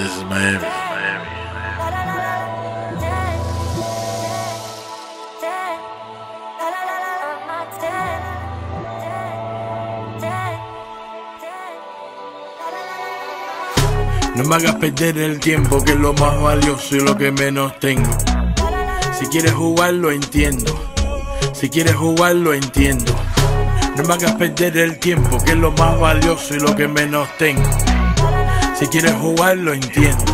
This is Miami. No me hagas perder el tiempo, que es lo más valioso y lo que menos tengo. Si quieres jugar, lo entiendo. Si quieres jugar, lo entiendo. No me hagas perder el tiempo, que es lo más valioso y lo que menos tengo. Si quieres jugar, lo entiendo.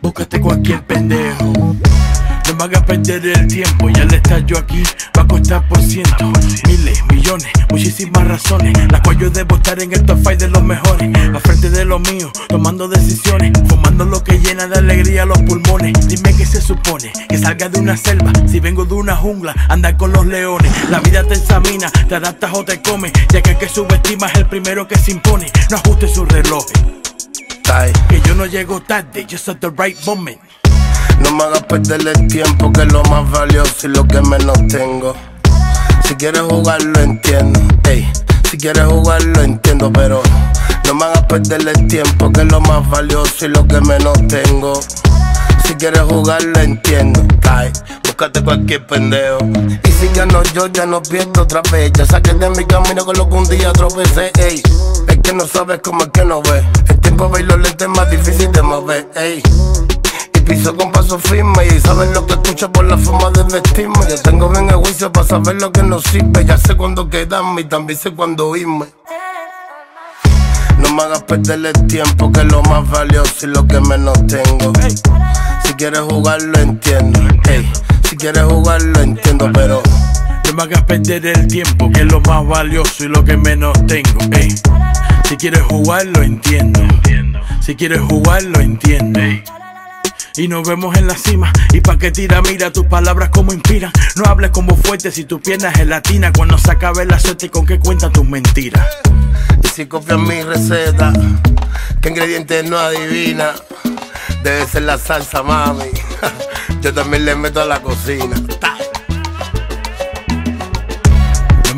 Búscate cualquier pendejo. No me hagas perder el tiempo, ya le estar yo aquí va a costar por ciento. Miles, millones, muchísimas razones, las cuales yo debo estar en el top fight de los mejores. A frente de los míos, tomando decisiones, fumando lo que llena de alegría los pulmones. Dime qué se supone, que salga de una selva, si vengo de una jungla, andar con los leones. La vida te examina, te adaptas o te comes, ya que el que subestima es el primero que se impone. No ajuste su reloj. Que yo no llego tarde, just at the right moment. No me hagas perder el tiempo, que es lo más valioso y lo que menos tengo. Si quieres jugar, lo entiendo. Ey, si quieres jugar, lo entiendo, pero no me hagas perder el tiempo, que es lo más valioso y lo que menos tengo. Si quieres jugar, lo entiendo. Ay, búscate cualquier pendejo. Y si ya no yo, ya no pierdo otra vez. Ya saqué de mi camino con lo que un día tropecé. Ey, es que no sabes cómo es que no ves. Los lentes es más difícil de mover. Ey. Y piso con paso firme y saben lo que escucho por la forma de vestirme. Yo tengo bien el juicio para saber lo que no sirve. Ya sé cuándo quedarme y también sé cuándo irme. No me hagas perder el tiempo, que es lo más valioso y lo que menos tengo. Si quieres jugar, lo entiendo. Ey, si quieres jugar, lo entiendo, pero No me hagas perder el tiempo, que es lo más valioso y lo que menos tengo. Ey. Si quieres jugar, lo entiendo. Si quieres jugar, lo entiendo. Y nos vemos en la cima. Y pa' que tira, mira tus palabras como inspiran. No hables como fuerte si tu pierna es gelatina. Cuando se acabe la suerte, ¿y con qué cuentan tus mentiras? Y si copias mi receta, ¿qué ingredientes no adivina? Debe ser la salsa, mami. Yo también le meto a la cocina.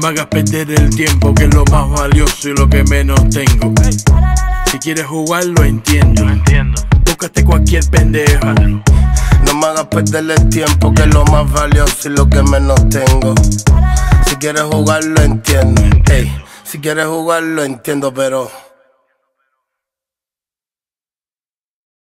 No me hagas perder el tiempo, que es lo más valioso y lo que menos tengo. Si quieres jugar, lo entiendo. Búscate cualquier pendejo. No me hagas perder el tiempo, que es lo más valioso y lo que menos tengo. Si quieres jugar, lo entiendo. Ey, si quieres jugar, lo entiendo, pero